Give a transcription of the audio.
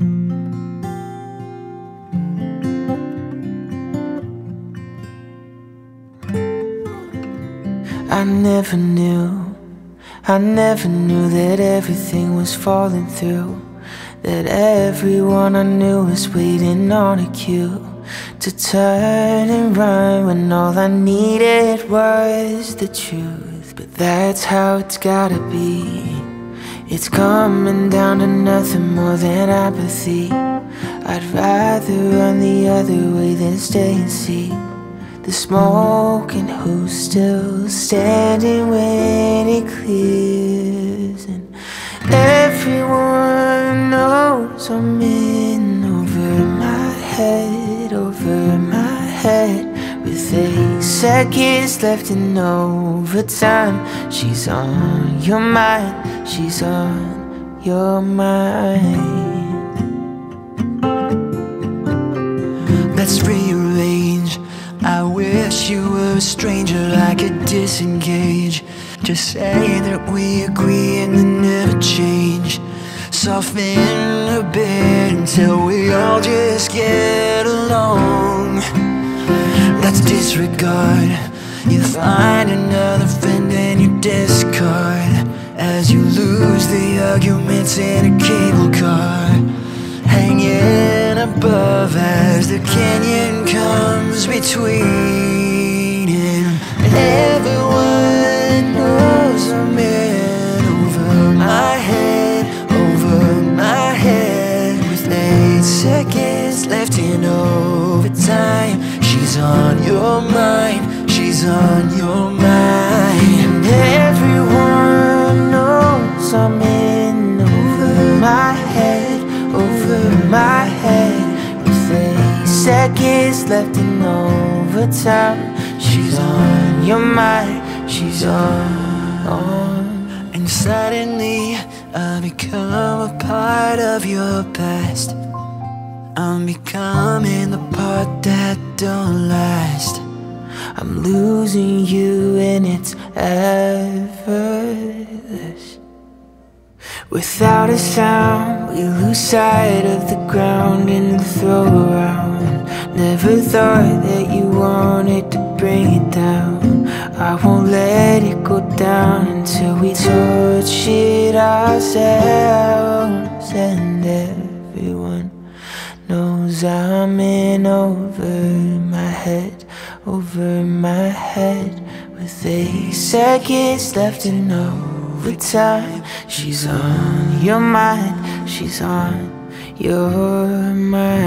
I never knew, I never knew that everything was falling through. That everyone I knew was waiting on a cue to turn and run when all I needed was the truth. But that's how it's gotta be. It's coming down to nothing more than apathy. I'd rather run the other way than stay and see the smoke and who's still standing when it clears. And everyone knows I'm in over my head, over my head. With eight seconds left in overtime, she's on your mind, she's on your mind. Let's rearrange. I wish you were a stranger I could disengage. Just say that we agree and then never change. Soften a bit until we all just get along. Let's disregard. You find another friend and you discard. As you lose the arguments in a cable car. Hanging above as the canyon comes between She's on your mind, she's on your mind. Everyone knows I'm in over my head, over my head. With eight seconds left in overtime, she's on your mind, she's on. on. And suddenly I become a part of your past. I'm becoming the part that don't last. I'm losing you and it's effortless. Without a sound, we lose sight of the ground in the throw around. Never thought that you wanted to bring it down. I won't let it go down until we touch it ourselves. Head, over my head. With eight seconds left in overtime, she's on your mind, she's on your mind.